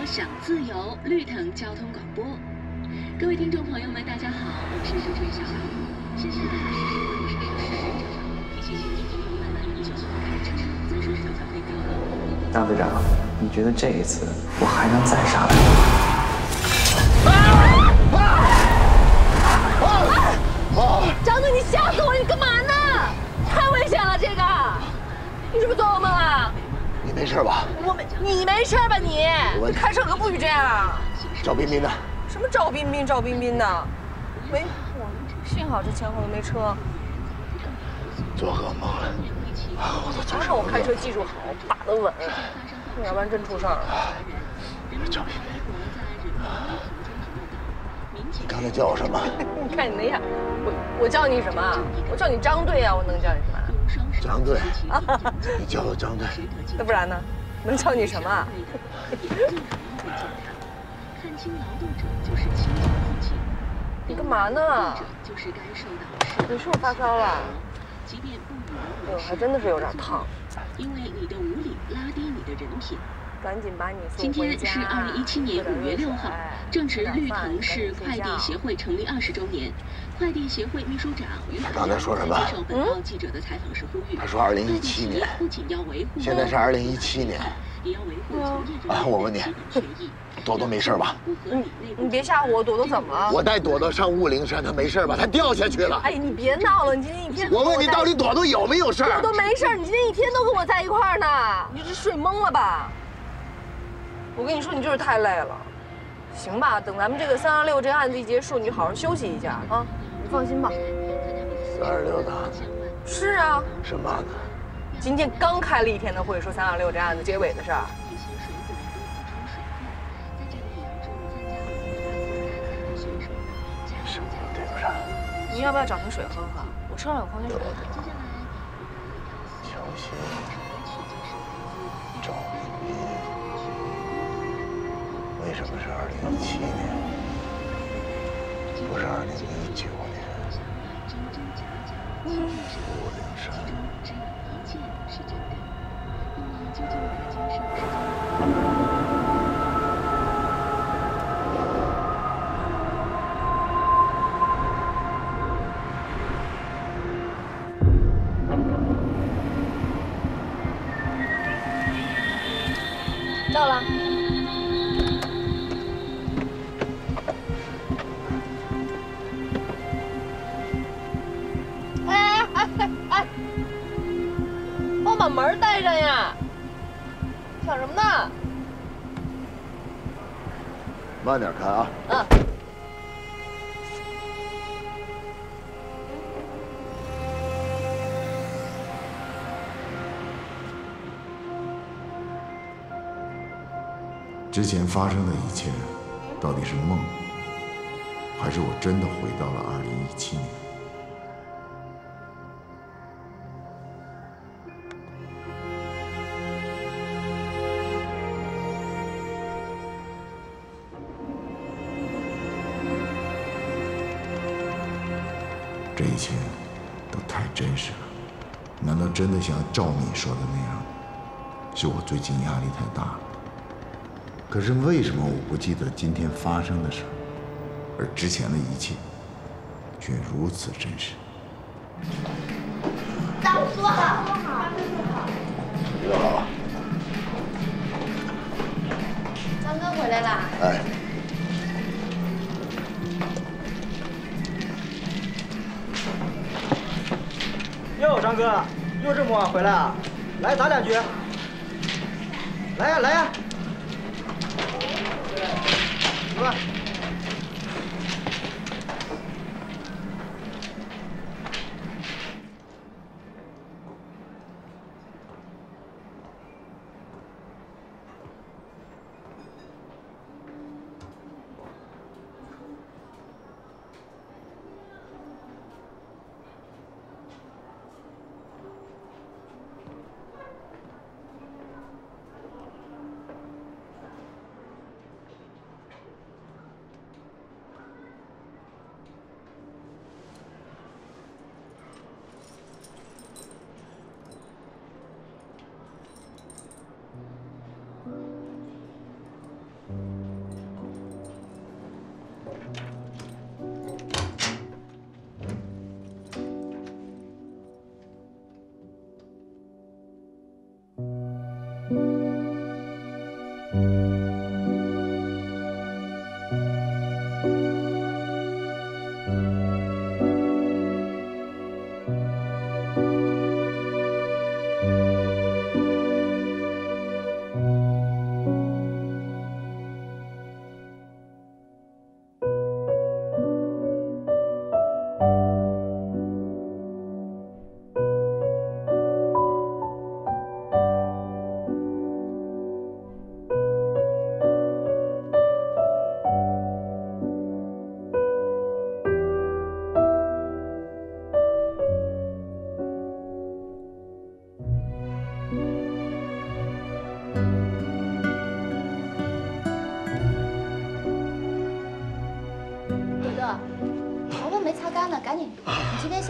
爱生活，想自由，绿藤交通广播。各位听众朋友们，大家好，我是主持人小马。现在是十点十十十提醒听众朋友们，九开车，遵守交通规则。大队长，你觉得这一次我还能再上来吗？没事吧？我没，你没事吧你？我开车可不许这样啊！赵彬彬呢？什么赵彬彬、赵彬彬呢？没，我幸好这前后都没车。做噩梦了。啊，我都做还好我开车技术好，把得稳，要不然真出事儿了。赵彬彬，你刚才叫我什么？你看你那样，我我叫你什么？我叫你张队啊，我能叫你什么？张队，你叫我张队。那不然呢？能叫你什么？看清劳动者就是清净自己，你干嘛呢？你是不是发烧了？即便不与哎呦，人还真的是有点烫。因为你的无理拉低你的人品。赶紧把你送今回家。天是二零一七年五月六号，正值绿藤市快递协会。成立二十周年。快递协会秘书长于海刚才说什么接受本报记者的采访时呼吁，他说二零一七年不仅要维护现在是二零一七年也要维护从业者啊我问你基本权益。朵朵没事吧？不合理内部你别吓唬我，朵朵怎么了？我带朵朵上雾灵山，她没事吧？她掉下去了。哎，你别闹了，你今天一天。我问你，到底朵朵有没有事朵儿？朵没事，你今天一天都跟我在一块儿呢，你是睡懵了吧？我跟你说，你就是太累了。行吧，等咱们这个三二六这案子一结束，你就好好休息一下啊。你放心吧。三二六的，是啊，什么案子？今天刚开了一天的会，说三二六这案子结尾的事儿。什么都对不上。你要不要找瓶水喝喝？我车上有矿泉水。接下来，球星曲就是赵福音，为什么是二零一七年，不是二零一九年？真真假假，雾灵山。只有一件是真的。那么究竟哪件事是真的慢点开啊！嗯。之前发生的一切，到底是梦，还是我真的回到了二零一七一切都太真实了，难道真的像赵敏说的那样，是我最近压力太大了？可是为什么我不记得今天发生的事儿，而之前的一切却如此真实？大叔坐好，坐好。张哥回来啦。哎，哥，又这么晚回来啊？来打两局。来呀，来呀。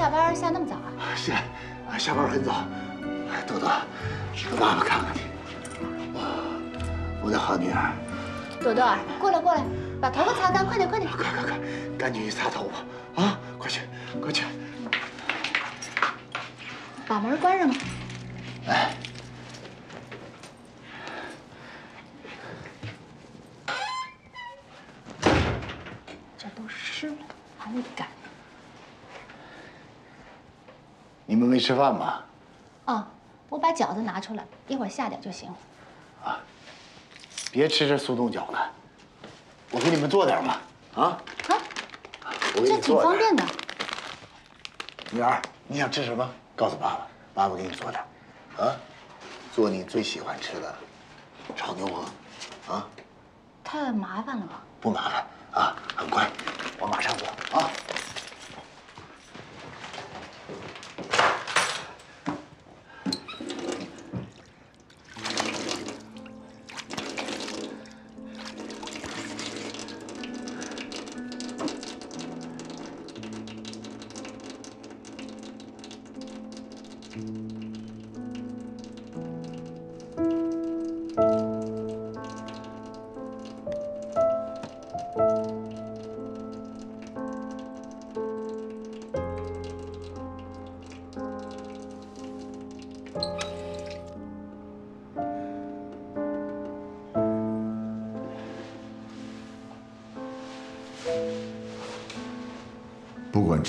下班下那么早啊？是，下班很早。朵朵，让爸爸看看你，我我的好女儿。朵朵，过来过来，把头发擦干，快点快点。快快快，赶紧去擦头发啊！快去，快去。把门关上吧。哎，这都湿了，还没干。你们没吃饭吧？啊，我把饺子拿出来，一会儿下点就行。啊别吃这速冻饺子，我给你们做点吧。啊，啊，我这挺。方便的。女儿，你想吃什么？告诉爸爸，爸爸给你做点。啊，做你最喜欢吃的炒牛河。啊，太麻烦了吧？不麻烦啊，很快，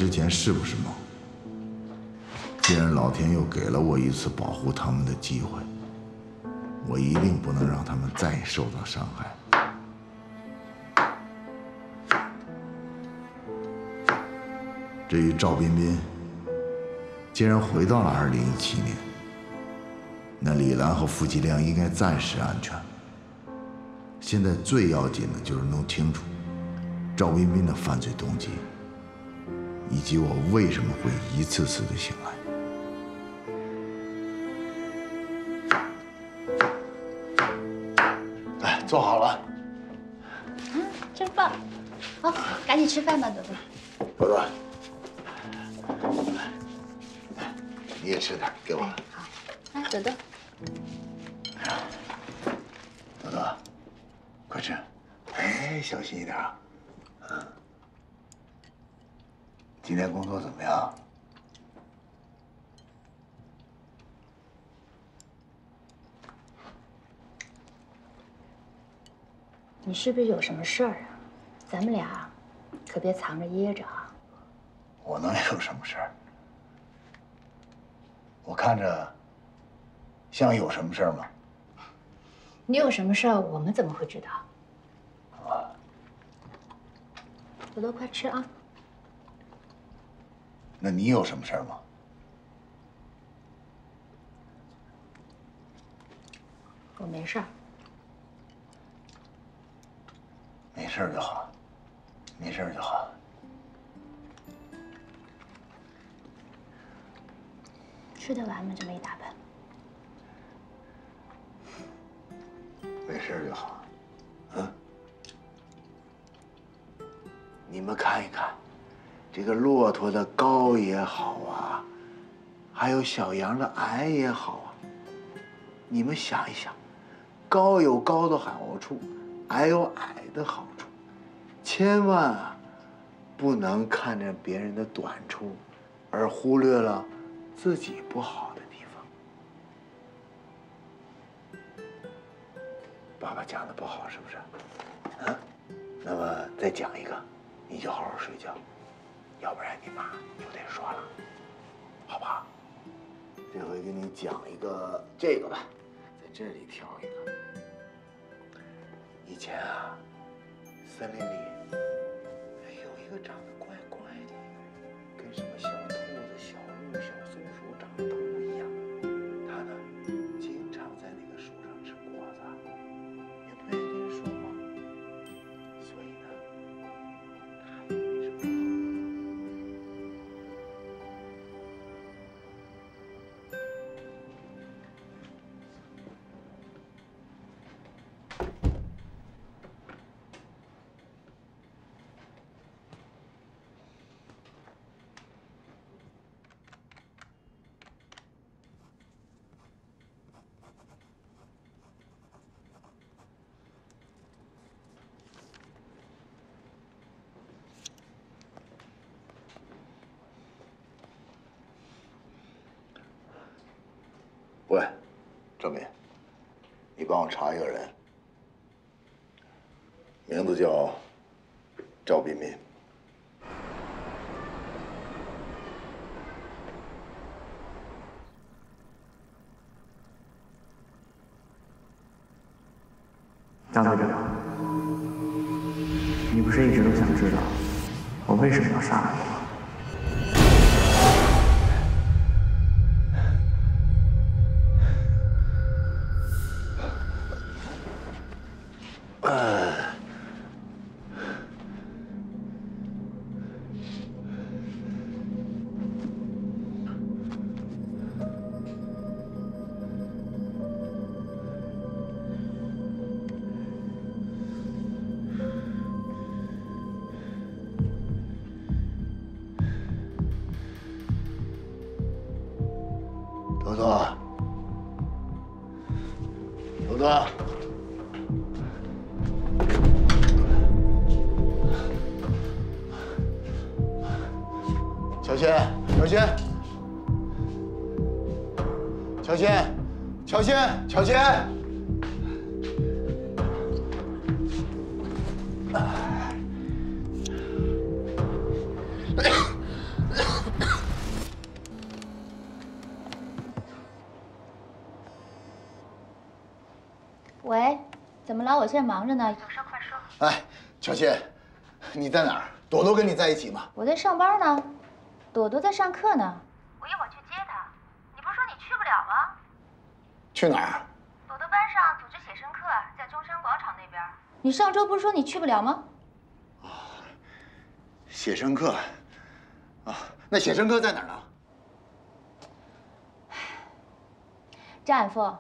之前是不是梦，既然老天又给了我一次保护他们的机会，我一定不能让他们再受到伤害。至于赵彬彬，既然回到了二零一七年，那李兰和付继亮应该暂时安全。现在最要紧的就是弄清楚赵彬彬的犯罪动机，以及我为什么会一次次的醒来。来，坐好了。嗯，真棒。好，赶紧吃饭吧，朵朵。朵朵。你也吃点，给我。好，来，朵朵。朵朵，快吃！哎，小心一点啊。嗯。今天工作怎么样？你是不是有什么事儿啊？咱们俩可别藏着掖着啊。我能有什么事儿？我看着像有什么事儿吗？你有什么事儿，我们怎么会知道？啊！朵朵，快吃啊！那你有什么事儿吗？我没事儿。没事儿就好，没事儿就好。吃得完吗？这么一大盆。没事就好，嗯。你们看一看，这个骆驼的高也好啊，还有小羊的矮也好啊。你们想一想，高有高的好处，矮有矮的好处，千万啊，不能看着别人的短处，而忽略了。自己不好的地方，爸爸讲的不好是不是？嗯，那么再讲一个，你就好好睡觉，要不然你妈又得说了，好不好？这回给你讲一个这个吧，在这里挑一个。以前啊，森林里有一个长得怪怪的，跟什么帮我查一个人，名字叫赵彬彬。乔迁，乔迁，乔迁，乔迁。喂，怎么了？我现在忙着呢，有事快说。哎，乔迁，你在哪儿？朵朵跟你在一起吗？我在上班呢。朵朵在上课呢。我一会儿去接她。你不是说你去不了吗？去哪儿？朵朵班上组织写生课，在中山广场那边。你上周不是说你去不了吗？写生课。啊，那写生课在哪儿呢？张远峰，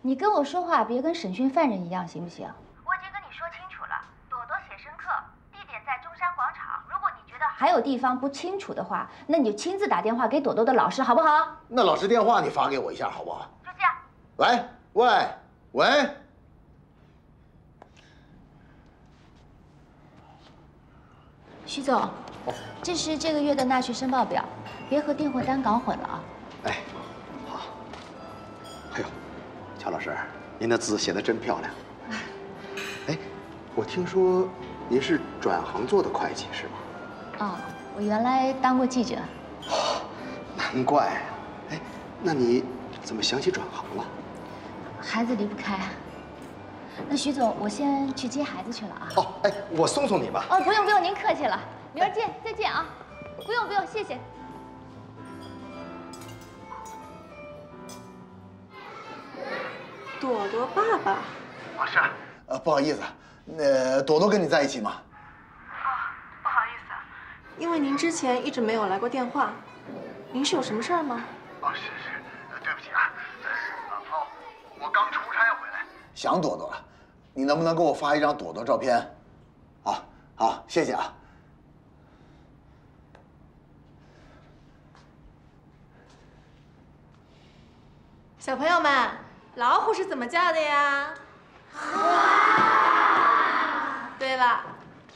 你跟我说话别跟审讯犯人一样，行不行？还有地方不清楚的话，那你就亲自打电话给朵朵的老师，好不好？那老师电话你发给我一下，好不好？就这样。喂喂喂。徐总，这是这个月的纳税申报表，别和订货单搞混了啊。哎，好。哎呦，乔老师，您的字写的真漂亮。哎，我听说您是转行做的会计是吗？啊，我原来当过记者。哦难怪。哎，那你怎么想起转行了？孩子离不开。那徐总，我先去接孩子去了啊。哦，哎，我送送你吧。哦，不用不用，您客气了。明儿见，再见啊。不用不用，谢谢。朵朵爸爸。啊是。呃，不好意思，那朵朵跟你在一起吗？因为您之前一直没有来过电话，您是有什么事儿吗？哦，是是，对不起啊。哦，我刚出差回来，想朵朵了。你能不能给我发一张朵朵照片？好，好，谢谢啊。小朋友们，老虎是怎么叫的呀？对了，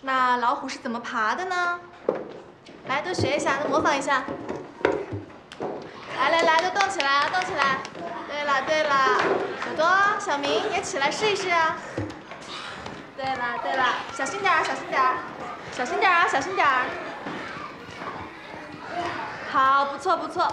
那老虎是怎么爬的呢？来，都学一下，都模仿一下。来来来，都动起来，动起来！对了对了，朵朵、小明也起来试一试啊。对了对了，小心点儿，小心点儿，小心点儿啊，小心点儿。好，不错不错。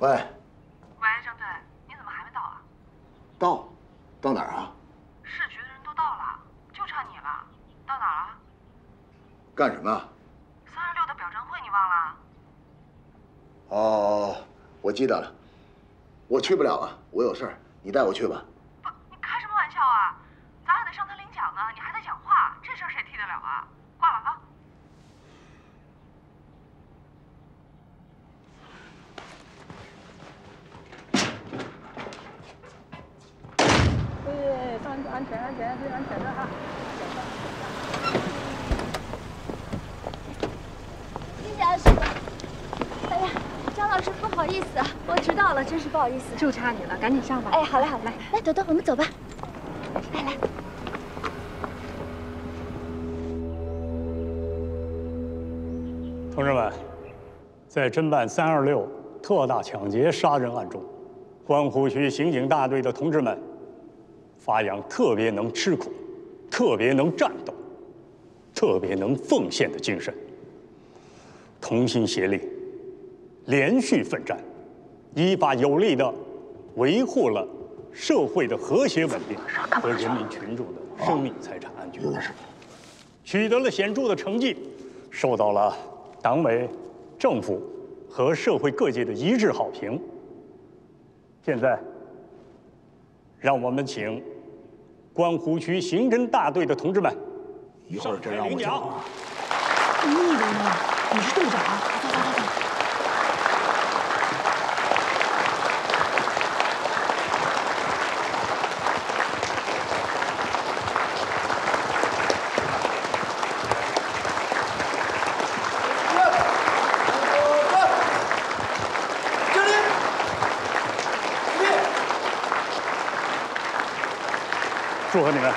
喂。喂，张队，你怎么还没到啊？到，到哪儿啊？市局的人都到了，就差你了。到哪儿了？干什么啊？三十六的表彰会你忘了？哦，我记得了。我去不了了，我有事儿，你带我去吧。不，你开什么玩笑啊？咱还得上台领奖呢，你还得讲话，这事儿谁替得了啊？挂了啊！对，上安全，安全，注意安全的哈。谢谢啊，师傅。哎呀，张老师，不好意思啊，我迟到了，真是不好意思。就差你了，赶紧上吧。哎，好嘞，好嘞，来，朵朵，我们走吧。来来。同志们，在侦办“三二六”特大抢劫杀人案中，观湖区刑警大队的同志们发扬特别能吃苦、特别能战斗、特别能奉献的精神，同心协力，连续奋战，依法有力地维护了社会的和谐稳定和人民群众的生命财产安全，取得了显著的成绩，受到了党委、政府和社会各界的一致好评。现在，让我们请观湖区刑侦大队的同志们一会儿这让我讲。你以为呢？你是队长，走走走走。祝贺你们！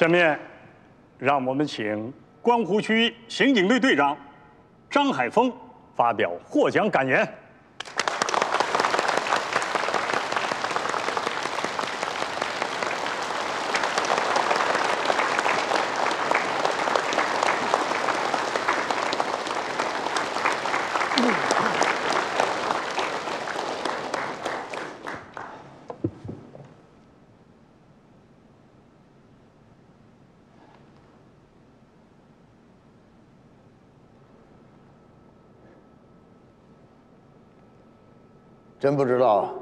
下面，让我们请观湖区刑警队队长张海峰发表获奖感言。真不知道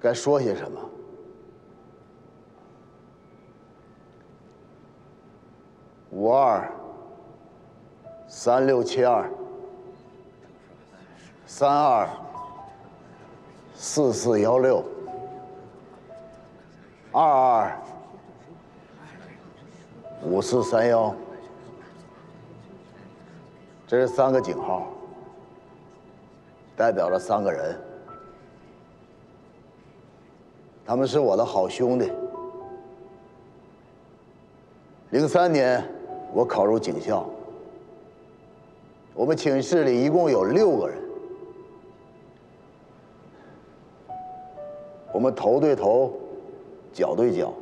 该说些什么。五二三六七二三二四四幺六二二五四三幺，这是三个井号。代表了三个人，他们是我的好兄弟。零三年，我考入警校，我们寝室里一共有六个人，我们头对头，脚对脚，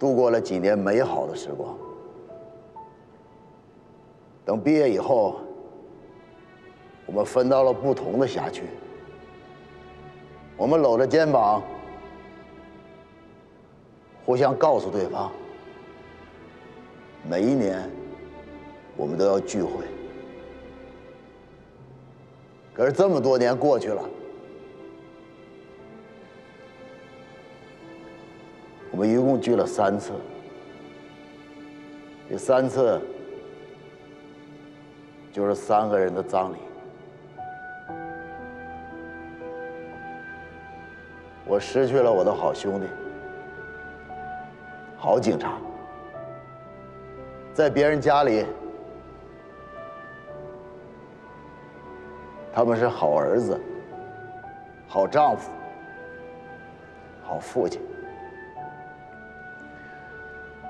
度过了几年美好的时光。等毕业以后。我们分到了不同的辖区，我们搂着肩膀，互相告诉对方，每一年我们都要聚会。可是这么多年过去了，我们一共聚了三次，这三次就是三个人的葬礼。我失去了我的好兄弟，好警察，在别人家里，他们是好儿子、好丈夫、好父亲。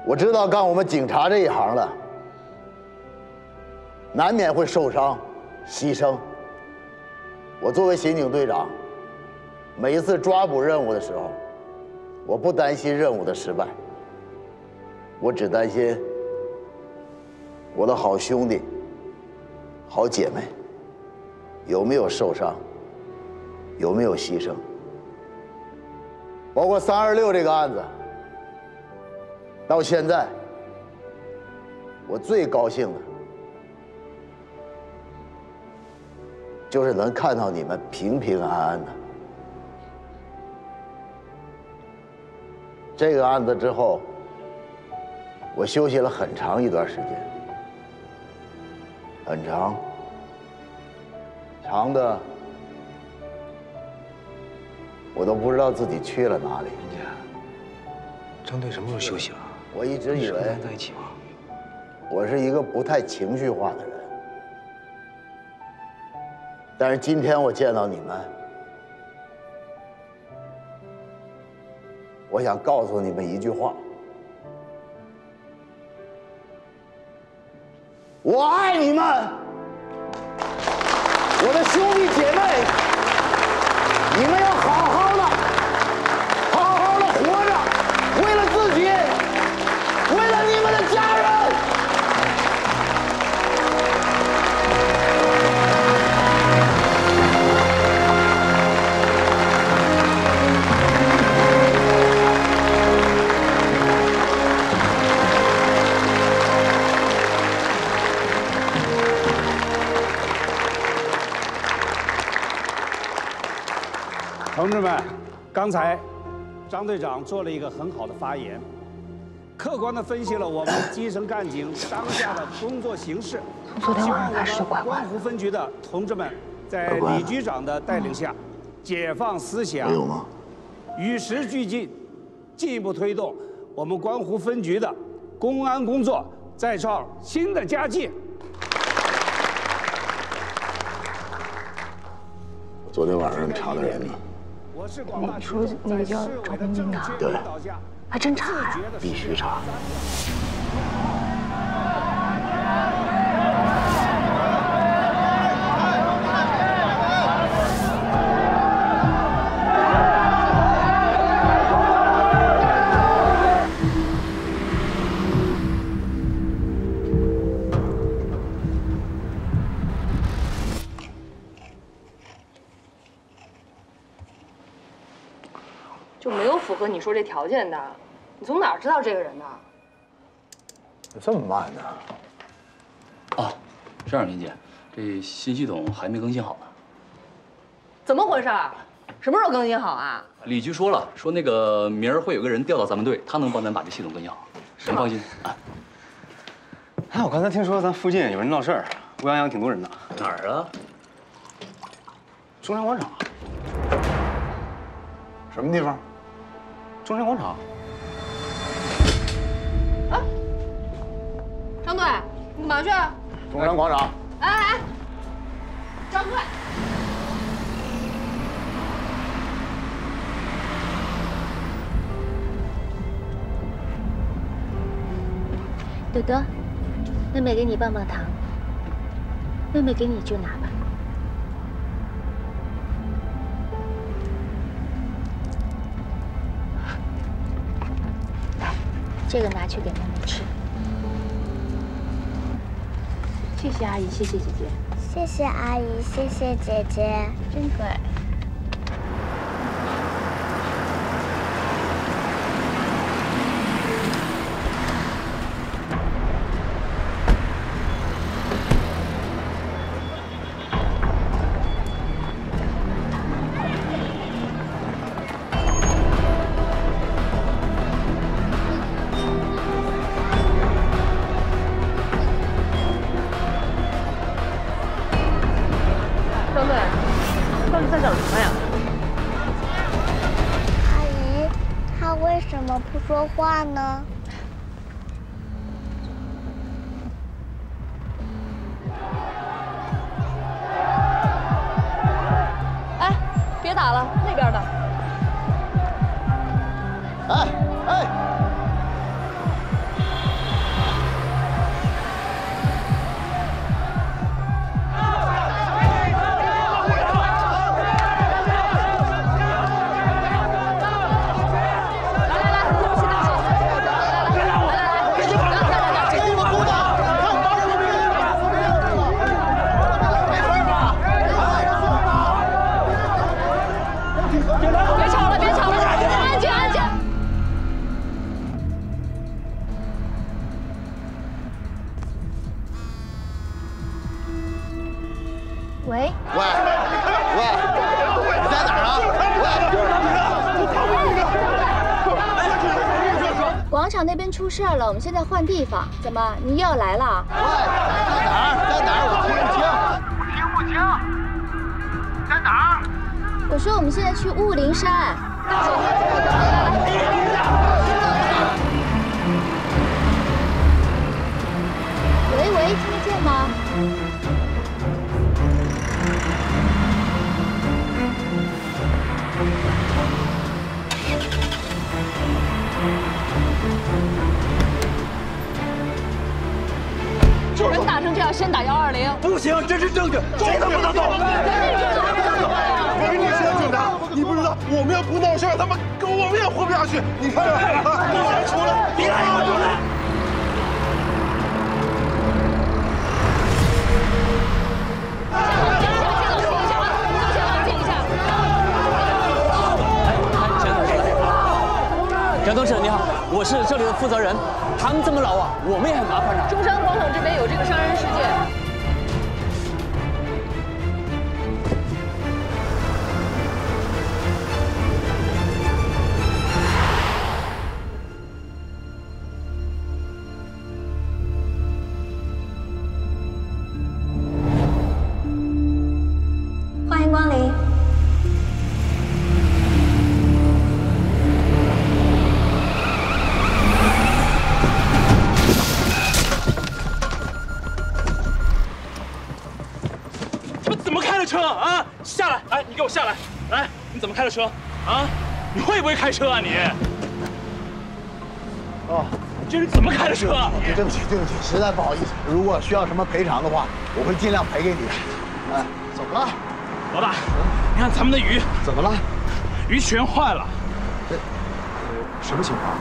我知道干我们警察这一行的，难免会受伤、牺牲。我作为刑警队长。每一次抓捕任务的时候，我不担心任务的失败，我只担心我的好兄弟、好姐妹有没有受伤，有没有牺牲。包括三二六这个案子，到现在，我最高兴的，就是能看到你们平平安安的。这个案子之后，我休息了很长一段时间，很长，长的我都不知道自己去了哪里。张队什么时候休息了？我一直以为在一起吗？我是一个不太情绪化的人，但是今天我见到你们。我想告诉你们一句话：我爱你们，我的兄弟姐妹，同志们，刚才张队长做了一个很好的发言，客观地分析了我们基层干警当下的工作形势。从昨天晚上开始就怪怪观湖分局的同志们，在李局长的带领下，解放思想，与时俱进，进一步推动我们关湖分局的公安工作再创新的佳绩。昨天晚上查的人呢？你说那个叫赵冰冰的，对，还真查呀？必须查。你说这条件的，你从哪儿知道这个人的？这么慢呢？啊，这样，林姐，这新系统还没更新好呢。怎么回事？什么时候更新好啊？李局说了，说那个明儿会有个人调到咱们队，他能帮咱把这系统更新好，您放心啊。哎，我刚才听说咱附近有人闹事儿，乌泱泱挺多人的。哪儿啊？中山广场。什么地方？中山广场。哎张队，你干嘛去？中山广场。哎哎，张队。朵朵，妹妹给你棒棒糖。妹妹给你就拿吧。这个拿去给妹妹吃。谢谢阿姨，谢谢姐姐。谢谢阿姨，谢谢姐姐，真可爱。打了，那边的。们现在换地方。怎么，你又要来了？喂，在哪儿？在哪儿？我听不清。我听不清，在哪儿？我说我们现在去雾灵山。行，这是证据，谁都不能动。我跟你说，警察，你不知道，我们要不闹事儿，他们我们也活不下去。你看，你先出来，别让我出来。蒋东升，你好，我是这里的负责人。他们这么老啊，我们也很麻烦啊。中山么开的车？啊，你会不会开车啊你？哦，这是怎么开的车？对不起，对不起，实在不好意思。如果需要什么赔偿的话，我会尽量赔给你的。哎，怎么了？老大，你看咱们的鱼怎么了？鱼全坏了。这什么情况？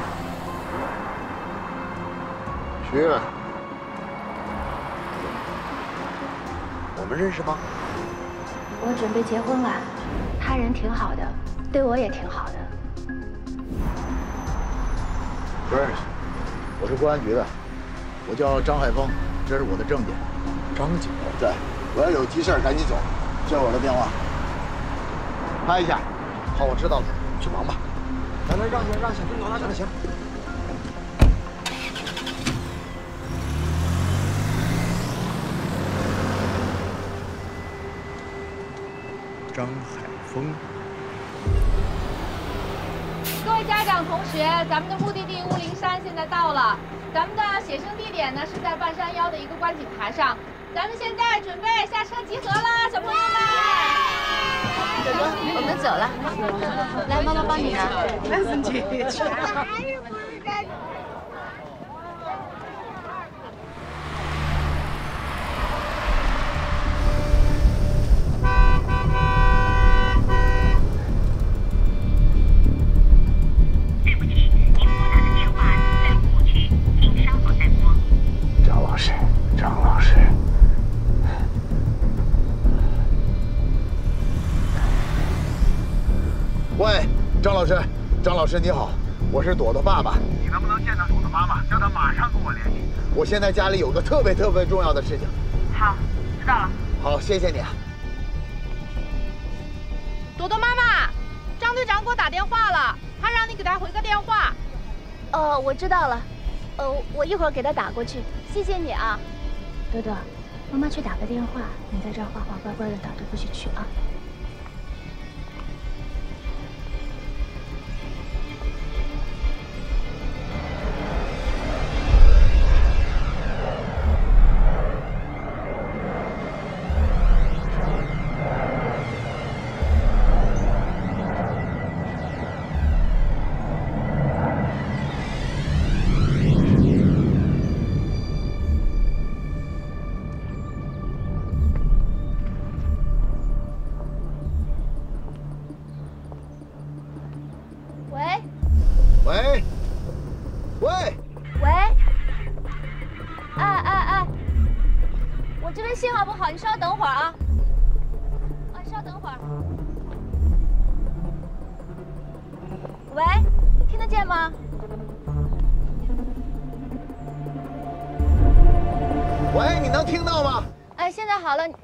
徐，我们认识吗？我准备结婚了，他人挺好的，对我也挺好的。不认识，我是公安局的，我叫张海峰，这是我的证件。张警，对，我要有急事赶紧走，这是我的电话。拍一下。好，我知道了，去忙吧。来来，让下让下，跟老大行了行。张海峰。各位家长同学，咱们的目的地乌灵山现在到了，咱们的写生地点呢是在半山腰的一个观景台上，咱们现在准备下车集合啦，小朋友们。我们走了，来，妈妈帮你拿。老师你好，我是朵朵爸爸。你能不能见到朵朵妈妈，叫她马上跟我联系？我现在家里有个特别特别重要的事情。好，知道了。好，谢谢你。啊朵朵妈妈，张队长给我打电话了，他让你给他回个电话。哦，我知道了，呃，我一会儿给他打过去。谢谢你啊，朵朵，妈妈去打个电话，你在这儿画画，乖乖的打对不许去啊。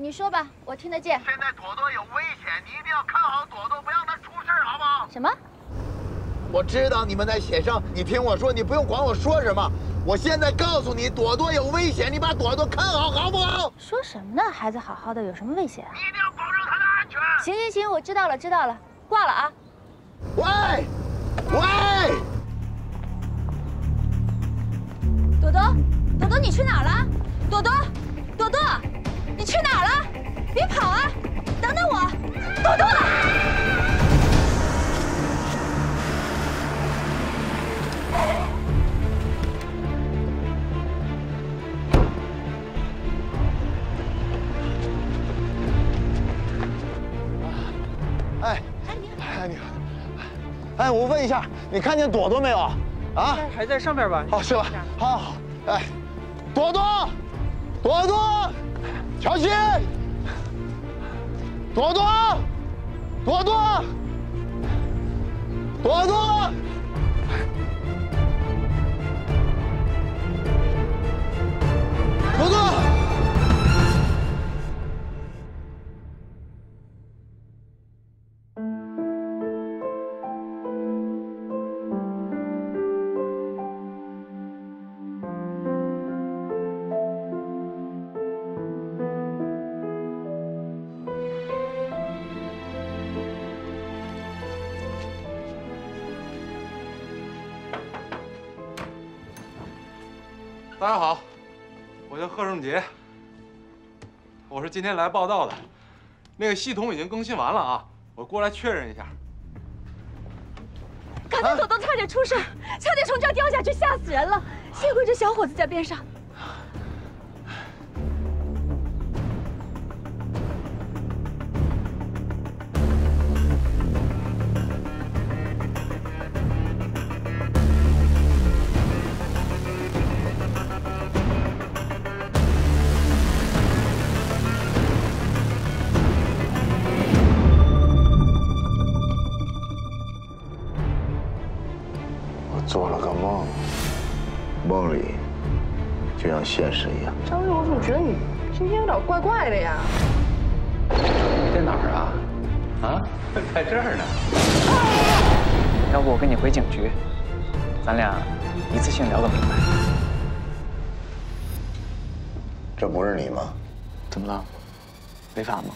你说吧，我听得见。现在朵朵有危险，你一定要看好朵朵，不让她出事，好不好？什么？我知道你们在写生，你听我说，你不用管我说什么。我现在告诉你，朵朵有危险，你把朵朵看好，好不好？说什么呢？孩子好好的，有什么危险啊？你一定要保证她的安全。行行行，我知道了，知道了，挂了啊。喂，喂，朵朵，朵朵，你去哪儿了？朵朵，朵朵，你去哪儿了？别跑啊！等等我，朵朵。哎，哎你好，哎，我问一下，你看见朵朵没有？啊？还在上面吧？哦，是吧？好，好，哎，朵朵，朵朵，小心，朵朵，朵朵，朵朵，朵朵。大家好，我叫贺胜杰，我是今天来报道的。那个系统已经更新完了啊，我过来确认一下。刚才走道差点出事，差点从这掉下去，吓死人了。幸亏这小伙子在边上。违法吗？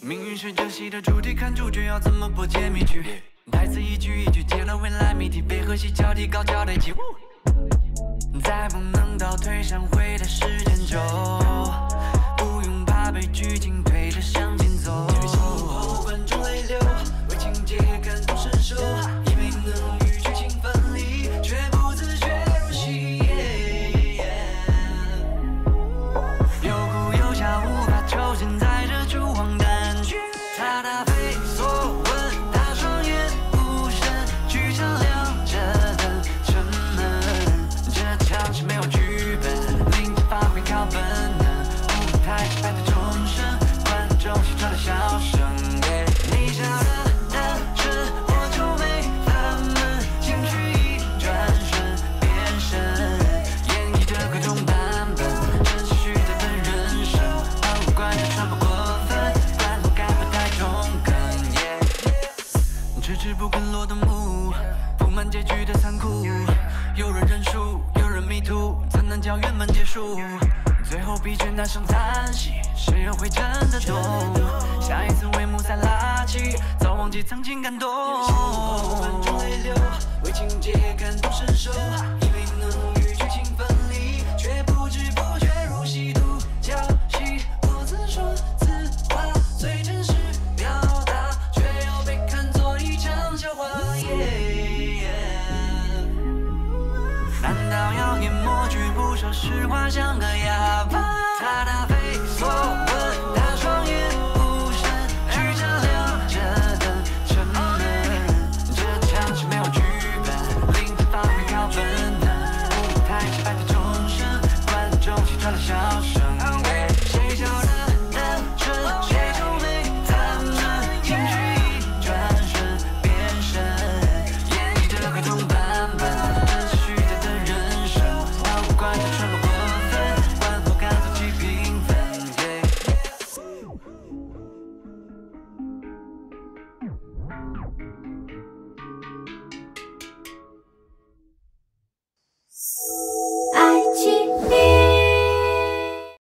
命运是这戏的主题，看主角要怎么破解谜局。台词一句一句揭了未来谜题，配合戏脚底高脚的起。再不能倒退，闪回的时间轴，不用怕被剧情。最后疲倦染上叹息谁又会真的懂？下一次帷幕再拉起早忘记曾经感动。万流为情节感动身受实话像个哑巴。他。